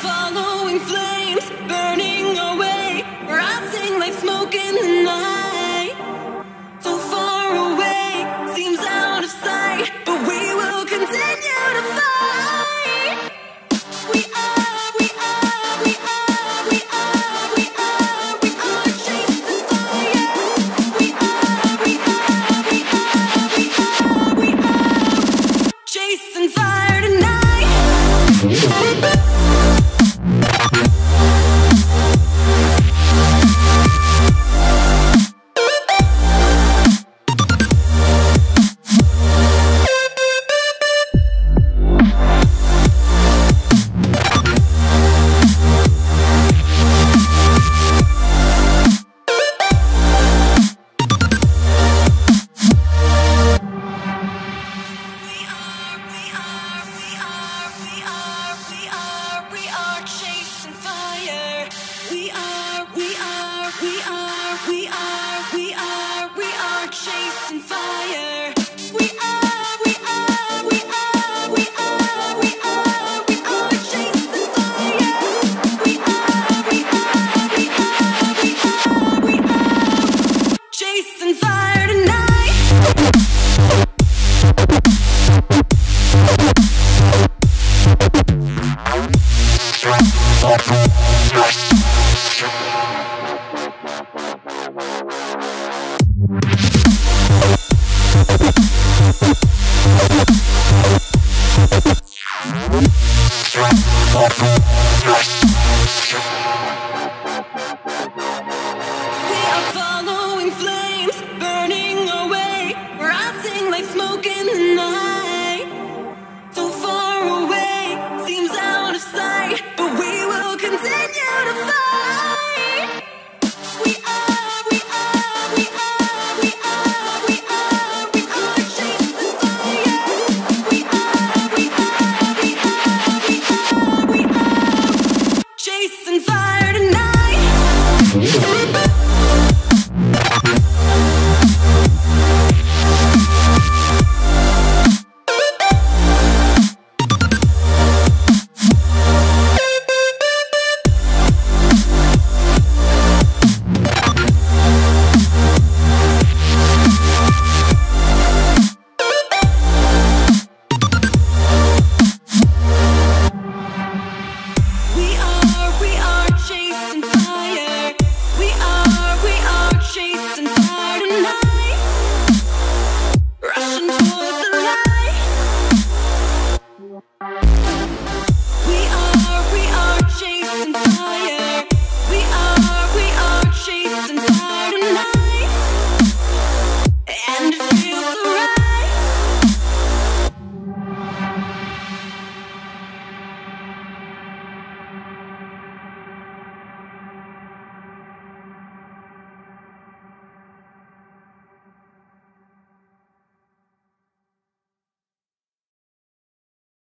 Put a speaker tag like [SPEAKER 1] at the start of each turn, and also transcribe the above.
[SPEAKER 1] following Strike. peace and fire.